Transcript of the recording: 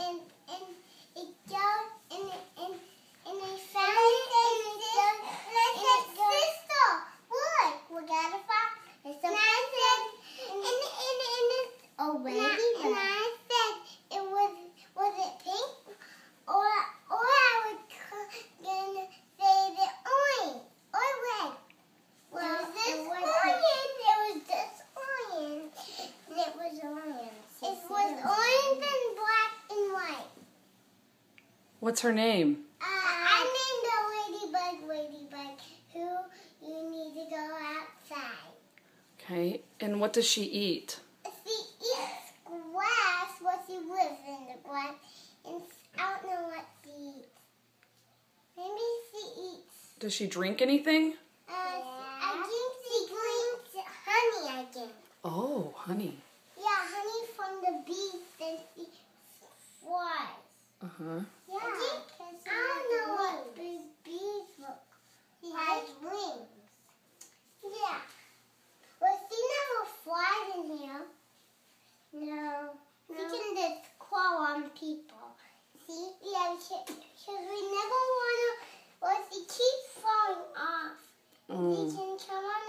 and and it goes and and and I found it and it goes and I said, look, we got a fox. There's and I said, and and and it's oh wait. What's her name? Uh, I named the ladybug ladybug who you need to go outside. Okay. And what does she eat? She eats grass what she lives in the grass and I don't know what she eats. Maybe she eats Does she drink anything? uh, I think she drinks honey I think. Oh, honey. Yeah, honey from the bees and she flies. Uh huh. He has wings. Yeah. Was he never flies in here? No. no. He can just crawl on people. See? Yeah, because we never want to, or he keeps falling off, mm. he can come on.